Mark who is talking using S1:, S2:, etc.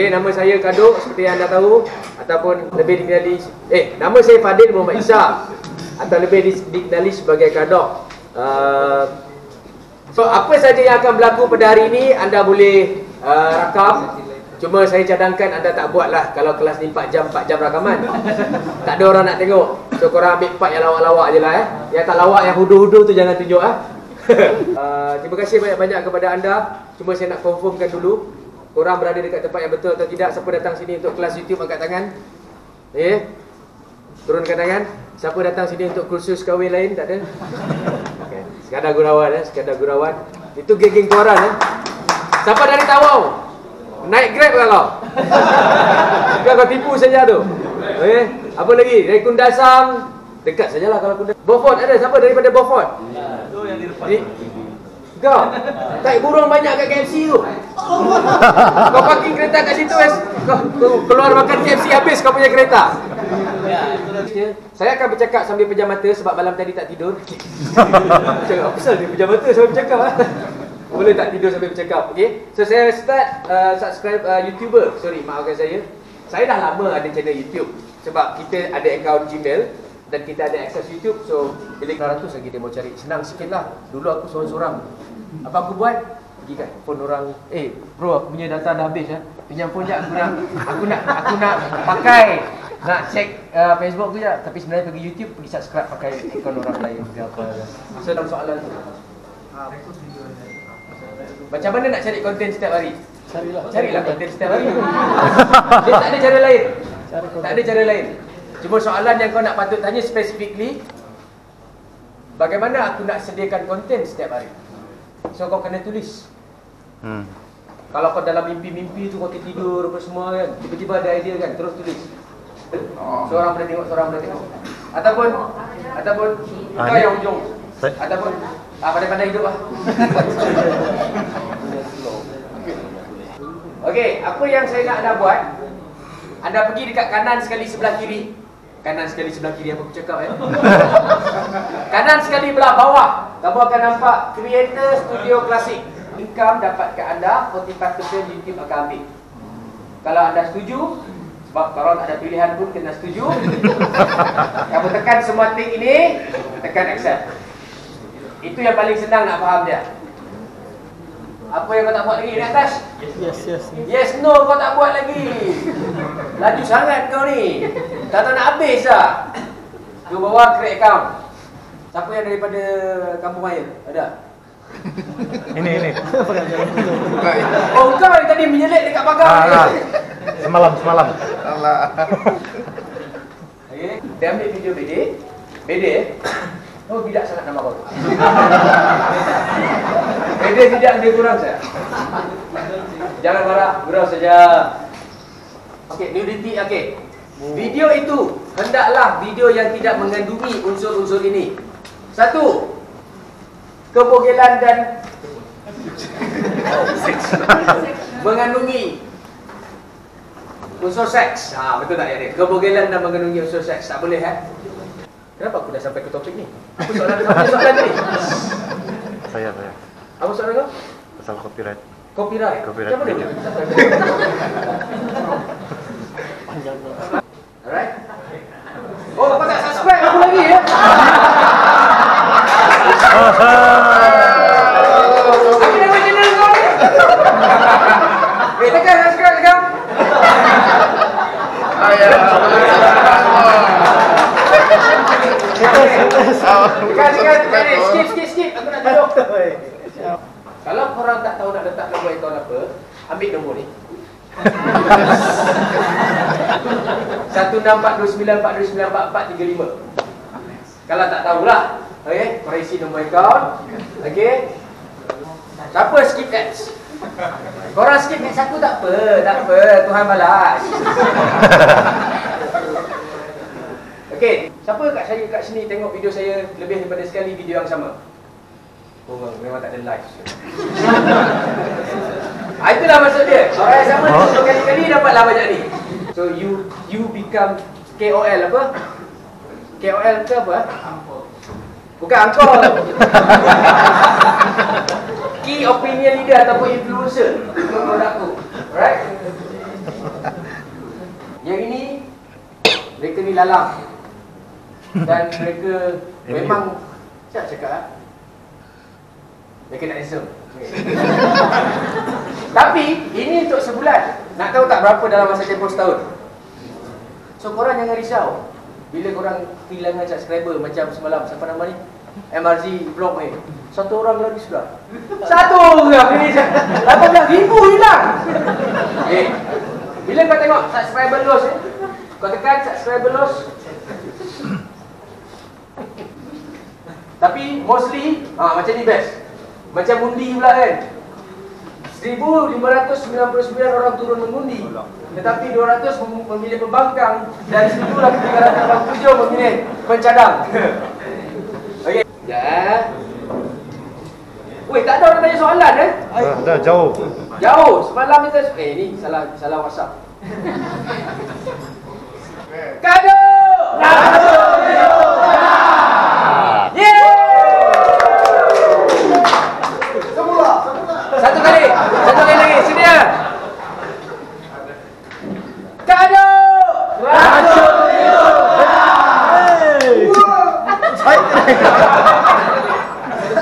S1: Okay, nama saya Kaduk seperti yang anda tahu ataupun lebih dikenali eh nama saya Fadil Muhammad Isa atau lebih di- dikenali sebagai Kadok. Uh, so apa saja yang akan berlaku pada hari ini anda boleh uh, rakam. Cuma saya cadangkan anda tak buat lah kalau kelas ni 4 jam 4 jam rakaman. tak ada orang nak tengok. So korang ambil part yang lawak-lawak je lah eh. Yang tak lawak yang hudu-hudu tu jangan tunjuk ah. uh, terima kasih banyak-banyak kepada anda. Cuma saya nak confirmkan dulu Korang berada dekat tempat yang betul atau tidak Siapa datang sini untuk kelas YouTube angkat tangan? Eh Turunkan tangan. Siapa datang sini untuk kursus kahwin lain? Tak ada? Okay. Sekadar gurauan eh? Sekadar gurauan. Itu geng-geng korang eh? Siapa dari Tawau? Naik grab ke kau Kau kau tipu saja tu. Eh Apa lagi? Dari Kundasang. Dekat sajalah kalau Kundasang. Beaufort ada? Siapa daripada Beaufort?
S2: Itu yang di depan.
S1: Kau. Taik burung banyak kat KFC tu. Kau parking kereta kat situ es. Kau, kau keluar makan KFC habis kau punya kereta.
S2: Ya,
S1: Saya akan bercakap sambil pejam mata sebab malam tadi tak tidur. Cakap apa pasal dia pejam mata sambil bercakap ah? Boleh tak tidur sambil bercakap, okey? So saya start uh, subscribe uh, YouTuber. Sorry, maafkan saya. Saya dah lama ada channel YouTube sebab kita ada account Gmail dan kita ada akses YouTube. So bila 100 lagi dia mau cari. Senang sikit lah. Dulu aku seorang-seorang. Apa aku buat? Pergi kat phone orang. Eh, bro, aku punya data dah habis ya. Pinjam phone jap aku nak aku nak aku nak pakai nak check uh, Facebook tu je tapi sebenarnya pergi YouTube pergi subscribe pakai akaun orang lain ke apa. So dalam soalan tu. Macam mana nak cari konten setiap hari?
S3: Carilah.
S1: Carilah konten setiap hari. Dia tak ada cara lain. Tak ada cara lain. Cuma soalan yang kau nak patut tanya specifically Bagaimana aku nak sediakan konten setiap hari? So kau kena tulis.
S4: Hmm.
S1: Kalau kau dalam mimpi-mimpi tu kau tidur apa semua kan, tiba-tiba ada idea kan, terus tulis. Seorang boleh tengok, seorang boleh tengok. Ataupun ataupun
S4: Ah,
S1: kau yang hujung.
S4: Saya-
S1: Ataupun ah pandai-pandai hidup lah. Okey, apa yang saya nak anda buat? Anda pergi dekat kanan sekali sebelah kiri. Kanan sekali sebelah kiri apa aku cakap eh? kanan sekali belah bawah. Kamu akan nampak Creator Studio Classic. Income dapat ke anda 45% YouTube akan ambil. Kalau anda setuju, sebab kalau tak ada pilihan pun kena setuju. Kamu tekan semua tik ini, tekan accept. Itu yang paling senang nak faham dia. Apa yang kau tak buat lagi di atas?
S3: Yes, yes.
S1: Yes, no kau tak buat lagi. Laju sangat kau ni. Tak tahu nak habis dah. Ke bawah create account. Siapa yang daripada Kampung Maya? Ada?
S4: Ini ini.
S1: Oh kau yang tadi menyelit dekat pagar
S4: Ah, ah. Semalam semalam.
S1: Okay. Dia ambil video BD. BD eh. Oh bidak sangat nama kau. BD tidak lebih kurang saya. Jangan marah, gurau saja. Okey, nudity okey. Video itu hendaklah video yang tidak mengandungi unsur-unsur ini. Satu, kebogelan dan mengandungi unsur seks. Ha, betul tak ya dia? Kebogelan dan mengandungi unsur seks. Tak boleh eh? Kenapa aku dah sampai ke topik ni? Apa soalan apa soalan ni?
S4: Saya saya.
S1: Apa soalan kau?
S4: Pasal copyright.
S1: Copyright.
S4: Copyright
S1: Macam mana?
S4: video.
S1: Alright. Oh, kau tak subscribe aku lagi ya? Aku nama channel kau ni. Eh, tekan subscribe tekan. Tekan, tekan, tekan. Eh, Skip, skip, skip. Aku nak duduk. Kalau korang tak tahu nak letak nombor akaun apa, ambil nombor ni. Satu enam empat dua sembilan empat dua sembilan empat empat tiga lima. Kalau tak tahulah, okey, korang isi nombor akaun, okey. Siapa skip ads? Korang skip ads aku tak apa, tak apa, Tuhan balas. Okey, siapa kat saya kat sini tengok video saya lebih daripada sekali video yang sama? Oh, memang tak ada life ah, itulah maksud dia. Orang yang sama
S4: oh.
S1: tu kali-kali dapatlah banyak ni. So you you become KOL apa? KOL ke apa? Bukan angkor key opinion leader ataupun influencer. Menurut aku. Right yang ini mereka ni lalang. Dan mereka memang siap cakap eh? Handsome. Tapi ini untuk sebulan. Nak tahu tak berapa dalam masa tempoh setahun? So korang jangan risau. Bila korang kehilangan subscriber macam semalam siapa nama ni? MRZ vlog ni. Satu orang lagi sudah. Satu orang ni 18 ribu hilang. Eh, bila kau tengok subscriber loss eh, kau tekan subscriber loss. Tapi mostly ha, macam ni best. Macam undi pula kan. 1599 orang turun mengundi. Tetapi 200 mem- memilih pembangkang dan 1387 memilih pencadang. Okey. Ya. Weh, tak ada orang tanya soalan eh?
S4: Dah, dah jauh.
S1: Jauh. Semalam kita eh ni salah salah WhatsApp. Saya tahu.